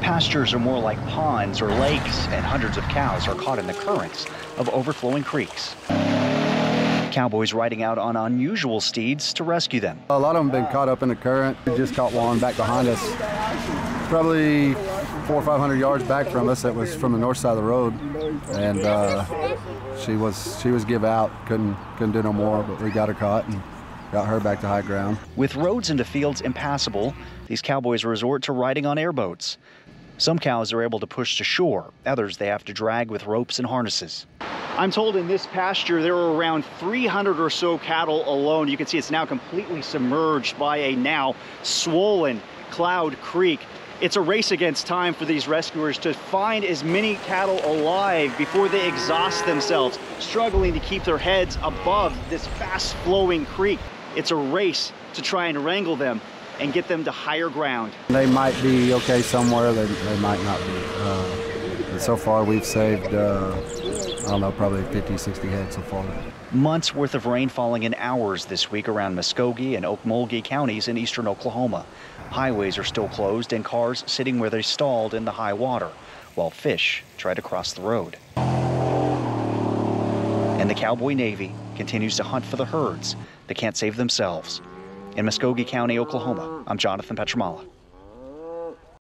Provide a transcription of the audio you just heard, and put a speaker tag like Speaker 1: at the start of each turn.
Speaker 1: Pastures are more like ponds or lakes, and hundreds of cows are caught in the currents of overflowing creeks. Cowboys riding out on unusual steeds to rescue them.
Speaker 2: A lot of them have been caught up in the current. We just caught one back behind us, probably four or five hundred yards back from us. That was from the north side of the road, and uh, she was she was give out. Couldn't couldn't do no more, but we got her caught and got her back to high ground.
Speaker 1: With roads into fields impassable, these cowboys resort to riding on airboats. Some cows are able to push to shore, others they have to drag with ropes and harnesses. I'm told in this pasture there are around 300 or so cattle alone. You can see it's now completely submerged by a now swollen Cloud Creek. It's a race against time for these rescuers to find as many cattle alive before they exhaust themselves, struggling to keep their heads above this fast flowing creek. It's a race to try and wrangle them and get them to higher ground.
Speaker 2: They might be okay somewhere, they, they might not be. Uh, so far we've saved, uh, I don't know, probably 50, 60 head so far.
Speaker 1: Months worth of rain falling in hours this week around Muskogee and Okmulgee counties in eastern Oklahoma. Highways are still closed and cars sitting where they stalled in the high water, while fish try to cross the road. And the Cowboy Navy continues to hunt for the herds that can't save themselves. In Muskogee County, Oklahoma, I'm Jonathan Petramala.